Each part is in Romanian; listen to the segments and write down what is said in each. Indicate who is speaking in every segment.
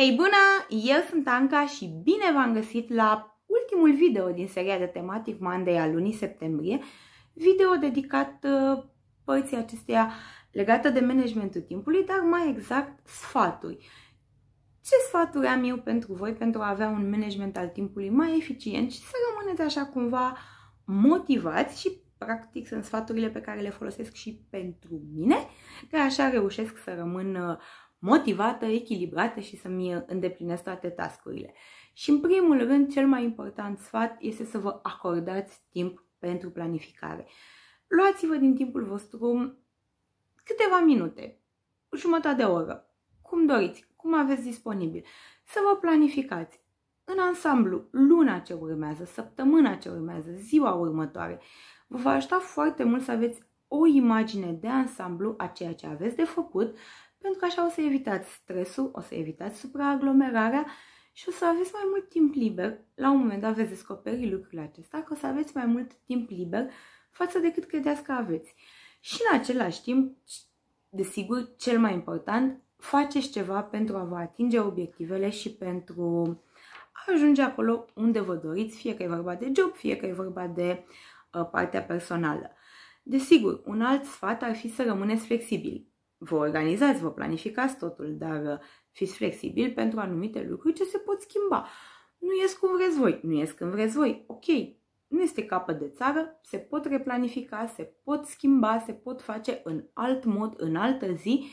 Speaker 1: Hei bună! Eu sunt Anca și bine v-am găsit la ultimul video din seria de tematic Monday al lunii septembrie, video dedicat uh, părții acesteia legată de managementul timpului, dar mai exact sfaturi. Ce sfaturi am eu pentru voi pentru a avea un management al timpului mai eficient și să rămâneți așa cumva motivați și practic sunt sfaturile pe care le folosesc și pentru mine, că așa reușesc să rămân uh, motivată, echilibrată și să-mi îndeplinesc toate tascurile. Și în primul rând, cel mai important sfat este să vă acordați timp pentru planificare. Luați-vă din timpul vostru câteva minute, jumătate de oră, cum doriți, cum aveți disponibil, să vă planificați în ansamblu luna ce urmează, săptămâna ce urmează, ziua următoare. Vă va ajuta foarte mult să aveți o imagine de ansamblu a ceea ce aveți de făcut, pentru că așa o să evitați stresul, o să evitați supraaglomerarea și o să aveți mai mult timp liber. La un moment dat veți descoperi lucrurile acestea, că o să aveți mai mult timp liber față de cât credeți că aveți. Și în același timp, desigur, cel mai important, faceți ceva pentru a vă atinge obiectivele și pentru a ajunge acolo unde vă doriți, fie că e vorba de job, fie că e vorba de uh, partea personală. Desigur, un alt sfat ar fi să rămâneți flexibili vă organizați, vă planificați totul, dar uh, fiți flexibili pentru anumite lucruri ce se pot schimba. Nu ies cum vreți voi, nu ies când vreți voi, ok, nu este capăt de țară, se pot replanifica, se pot schimba, se pot face în alt mod, în altă zi,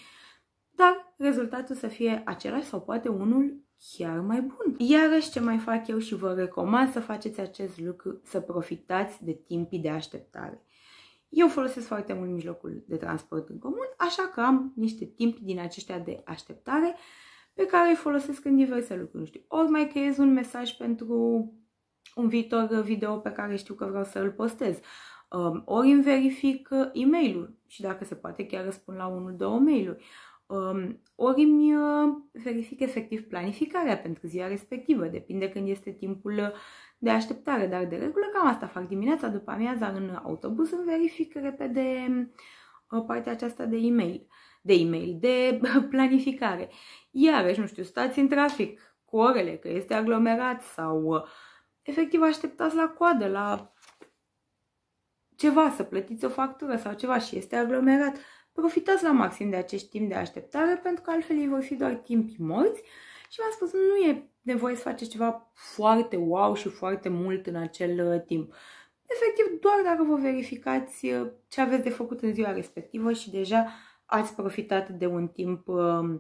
Speaker 1: dar rezultatul să fie același sau poate unul chiar mai bun. Iarăși ce mai fac eu și vă recomand să faceți acest lucru, să profitați de timpii de așteptare. Eu folosesc foarte mult mijlocul de transport în comun, așa că am niște timp din aceștia de așteptare pe care îi folosesc în diverse lucruri. Nu știu, ori mai creez un mesaj pentru un viitor video pe care știu că vreau să îl postez, um, ori îmi verific e mail și dacă se poate chiar răspund la unul, două mail-uri, um, ori îmi uh, verific efectiv planificarea pentru ziua respectivă, depinde când este timpul de așteptare, dar de regulă cam asta fac dimineața, după amiaza în autobuz îmi verific repede uh, partea aceasta de e-mail, de e-mail, de planificare. Iarăși, nu știu, stați în trafic cu orele, că este aglomerat sau uh, efectiv așteptați la coadă, la ceva, să plătiți o factură sau ceva și este aglomerat. Profitați la maxim de acest timp de așteptare pentru că altfel ei vor fi doar timpi morți și v-am spus, nu e nevoie să faceți ceva foarte wow și foarte mult în acel uh, timp. Efectiv, doar dacă vă verificați uh, ce aveți de făcut în ziua respectivă și deja ați profitat de un timp uh,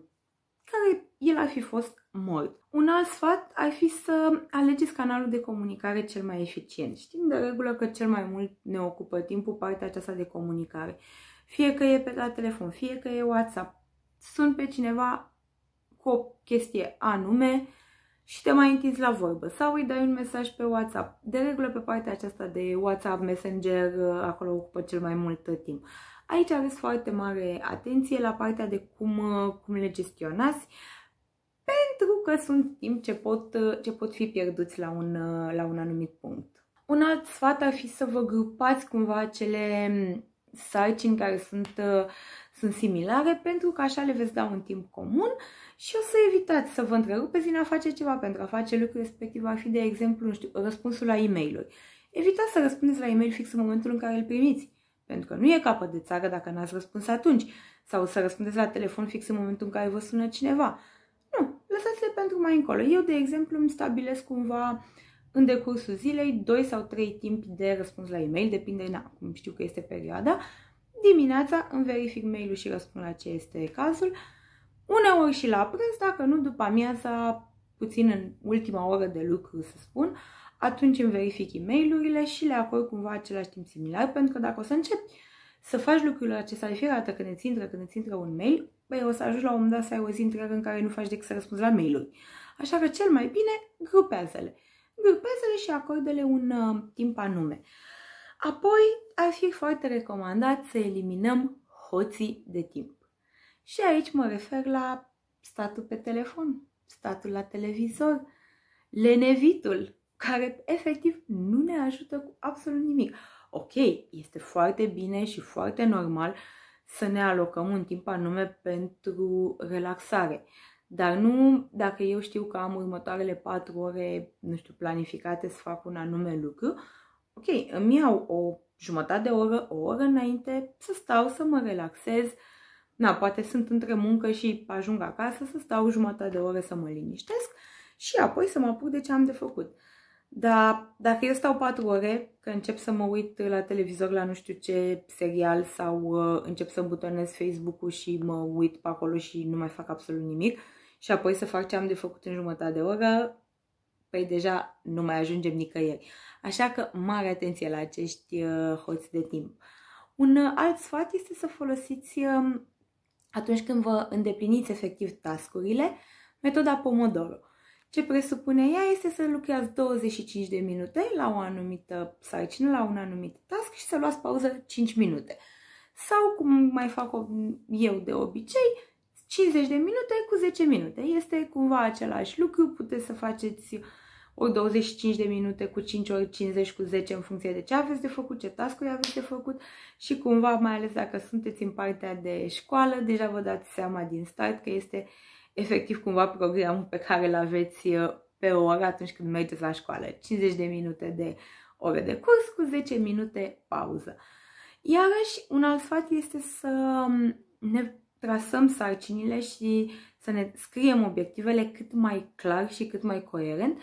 Speaker 1: care el ar fi fost mort. Un alt sfat ar fi să alegeți canalul de comunicare cel mai eficient. Știm de regulă că cel mai mult ne ocupă timpul partea aceasta de comunicare. Fie că e pe la telefon, fie că e WhatsApp. Sunt pe cineva cu o chestie anume și te mai întinzi la vorbă sau îi dai un mesaj pe WhatsApp. De regulă pe partea aceasta de WhatsApp, Messenger, acolo ocupă cel mai mult timp. Aici aveți foarte mare atenție la partea de cum, cum le gestionați, pentru că sunt timp ce pot, ce pot fi pierduți la un, la un anumit punct. Un alt sfat ar fi să vă grupați cumva acele sarcini care sunt, sunt similare, pentru că așa le veți da un timp comun și o să evitați să vă întrerupeți din a face ceva pentru a face lucrul respectiv. Ar fi, de exemplu, nu știu, răspunsul la e mail Evitați să răspundeți la e-mail fix în momentul în care îl primiți, pentru că nu e capăt de țară dacă n-ați răspuns atunci, sau să răspundeți la telefon fix în momentul în care vă sună cineva. Nu, lăsați-le pentru mai încolo. Eu, de exemplu, îmi stabilesc cumva în decursul zilei 2 sau 3 timpi de răspuns la e-mail, depinde, na, cum știu că este perioada. Dimineața îmi verific mail-ul și răspund la ce este cazul. Uneori și la prânz, dacă nu după amiaza, puțin în ultima oră de lucru, să spun, atunci îmi verific e mail și le acord cumva același timp similar, pentru că dacă o să începi să faci lucrurile acestea de fiecare dată când îți intră, când îți intră un mail, băi, o să ajungi la un moment dat să ai o zi întreagă în care nu faci decât să răspunzi la mail-uri. Așa că cel mai bine, grupează-le. Grupează-le și acordă-le un uh, timp anume. Apoi, ar fi foarte recomandat să eliminăm hoții de timp. Și aici mă refer la statul pe telefon, statul la televizor, lenevitul, care efectiv nu ne ajută cu absolut nimic. Ok, este foarte bine și foarte normal să ne alocăm un timp anume pentru relaxare. Dar nu dacă eu știu că am următoarele patru ore, nu știu, planificate să fac un anume lucru, ok, îmi iau o jumătate de oră, o oră înainte să stau, să mă relaxez. Na, poate sunt între muncă și ajung acasă să stau jumătate de oră să mă liniștesc și apoi să mă apuc de ce am de făcut. Dar dacă eu stau patru ore, că încep să mă uit la televizor la nu știu ce serial sau uh, încep să butonez Facebook-ul și mă uit pe acolo și nu mai fac absolut nimic și apoi să fac ce am de făcut în jumătate de oră, păi deja nu mai ajungem nicăieri. Așa că mare atenție la acești uh, hoți de timp. Un uh, alt sfat este să folosiți uh, atunci când vă îndepliniți efectiv tascurile, metoda Pomodoro. Ce presupune ea este să lucrați 25 de minute la o anumită sarcină, la un anumit task și să luați pauză 5 minute. Sau, cum mai fac eu de obicei, 50 de minute cu 10 minute. Este cumva același lucru, puteți să faceți ori 25 de minute cu 5 ori 50 cu 10 în funcție de ce aveți de făcut, ce task aveți de făcut și cumva, mai ales dacă sunteți în partea de școală, deja vă dați seama din start că este efectiv cumva programul pe care îl aveți uh, pe o oră atunci când mergeți la școală. 50 de minute de ore de curs cu 10 minute pauză. Iarăși, un alt sfat este să um, ne trasăm sarcinile și să ne scriem obiectivele cât mai clar și cât mai coerent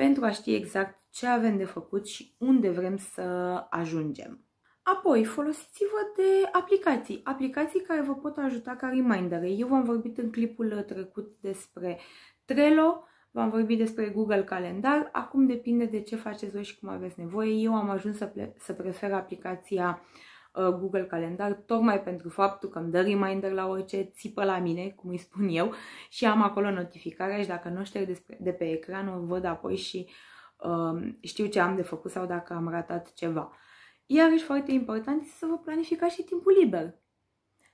Speaker 1: pentru a ști exact ce avem de făcut și unde vrem să ajungem. Apoi, folosiți-vă de aplicații, aplicații care vă pot ajuta ca reminder. Eu v-am vorbit în clipul trecut despre Trello, v-am vorbit despre Google Calendar, acum depinde de ce faceți voi și cum aveți nevoie. Eu am ajuns să, să prefer aplicația uh, Google Calendar tocmai pentru faptul că îmi dă reminder la orice țipă la mine, cum îi spun eu, și am acolo notificarea și dacă nu șterg de pe ecran o văd apoi și uh, știu ce am de făcut sau dacă am ratat ceva. Iarăși foarte important este să vă planificați și timpul liber.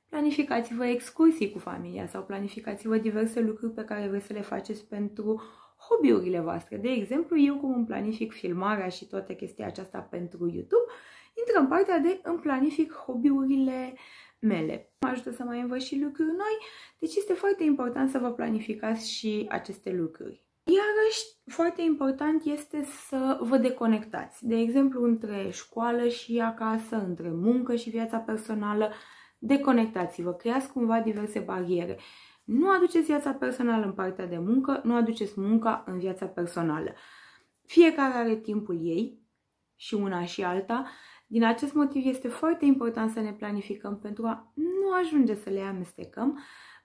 Speaker 1: Planificați-vă excursii cu familia sau planificați-vă diverse lucruri pe care vreți să le faceți pentru hobby-urile voastre. De exemplu, eu cum îmi planific filmarea și toată chestia aceasta pentru YouTube, intră în partea de îmi planific hobby-urile mele. Mă ajută să mai învăț și lucruri noi, deci este foarte important să vă planificați și aceste lucruri. Iarăși, foarte important este să vă deconectați. De exemplu, între școală și acasă, între muncă și viața personală, deconectați-vă, creați cumva diverse bariere. Nu aduceți viața personală în partea de muncă, nu aduceți munca în viața personală. Fiecare are timpul ei și una și alta. Din acest motiv este foarte important să ne planificăm pentru a nu ajunge să le amestecăm,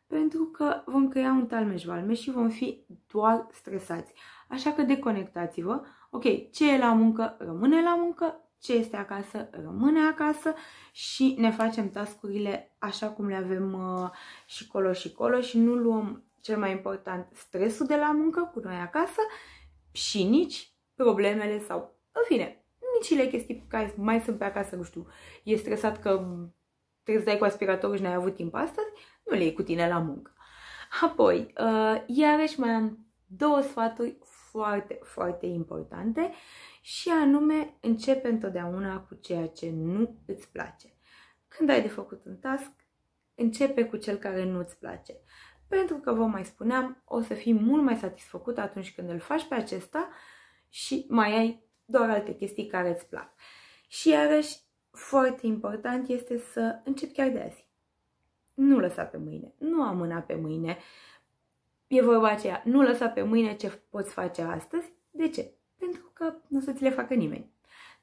Speaker 1: pentru că vom crea un talmeș-valmeș și vom fi doar stresați. Așa că deconectați-vă. Ok, ce e la muncă rămâne la muncă, ce este acasă rămâne acasă și ne facem tascurile așa cum le avem uh, și colo și colo și nu luăm cel mai important stresul de la muncă cu noi acasă și nici problemele sau, în fine, micile chestii care mai sunt pe acasă, nu știu, e stresat că trebuie să dai cu aspiratorul și n-ai avut timp astăzi, nu le iei cu tine la muncă. Apoi, uh, iarăși mai am două sfaturi foarte, foarte importante și anume începe întotdeauna cu ceea ce nu îți place. Când ai de făcut un task, începe cu cel care nu îți place. Pentru că, vă mai spuneam, o să fii mult mai satisfăcut atunci când îl faci pe acesta și mai ai doar alte chestii care îți plac. Și iarăși, foarte important este să începi chiar de azi. Nu lăsa pe mâine, nu amâna pe mâine. E vorba aceea, nu lăsa pe mâine ce poți face astăzi. De ce? Pentru că nu o să ți le facă nimeni.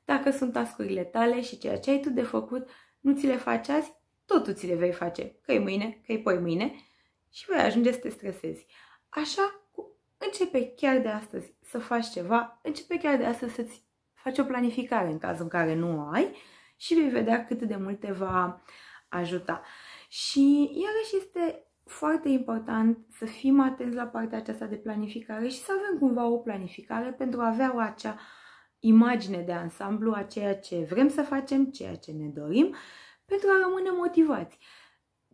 Speaker 1: Dacă sunt tascurile tale și ceea ce ai tu de făcut, nu ți le faci azi, tot tu ți le vei face, că e mâine, că e poi mâine și vei ajunge să te stresezi. Așa, începe chiar de astăzi să faci ceva, începe chiar de astăzi să-ți faci o planificare în cazul în care nu o ai și vei vedea cât de mult te va ajuta. Și iarăși este foarte important să fim atenți la partea aceasta de planificare și să avem cumva o planificare pentru a avea o acea imagine de ansamblu a ceea ce vrem să facem, ceea ce ne dorim, pentru a rămâne motivați.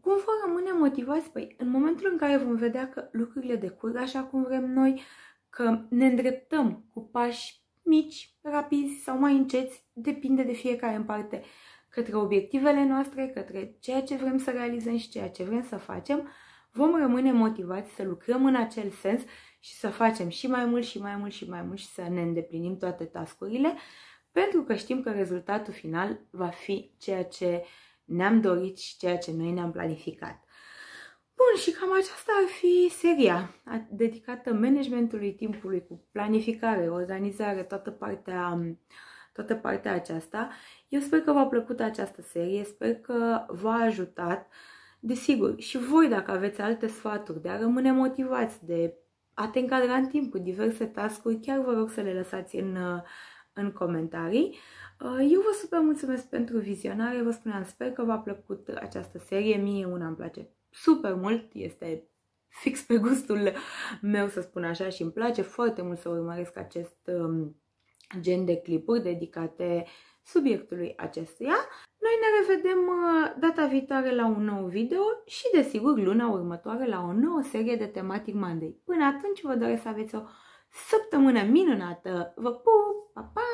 Speaker 1: Cum vom rămâne motivați? Păi, în momentul în care vom vedea că lucrurile decurg așa cum vrem noi, că ne îndreptăm cu pași mici, rapizi sau mai înceți, depinde de fiecare în parte, către obiectivele noastre, către ceea ce vrem să realizăm și ceea ce vrem să facem, vom rămâne motivați să lucrăm în acel sens și să facem și mai mult și mai mult și mai mult și să ne îndeplinim toate tascurile, pentru că știm că rezultatul final va fi ceea ce ne-am dorit și ceea ce noi ne-am planificat. Bun, și cam aceasta ar fi seria dedicată managementului timpului cu planificare, organizare, toată partea, toată partea aceasta. Eu sper că v-a plăcut această serie, sper că v-a ajutat. Desigur, și voi dacă aveți alte sfaturi de a rămâne motivați, de a te încadra în timp cu diverse tascuri, chiar vă rog să le lăsați în, în comentarii. Eu vă super mulțumesc pentru vizionare, vă spuneam, sper că v-a plăcut această serie, mie una îmi place super mult, este fix pe gustul meu să spun așa și îmi place foarte mult să urmăresc acest um, gen de clipuri dedicate subiectului acestuia. Noi ne revedem uh, data viitoare la un nou video și desigur luna următoare la o nouă serie de Thematic Monday. Până atunci vă doresc să aveți o săptămână minunată. Vă pup! Pa, pa!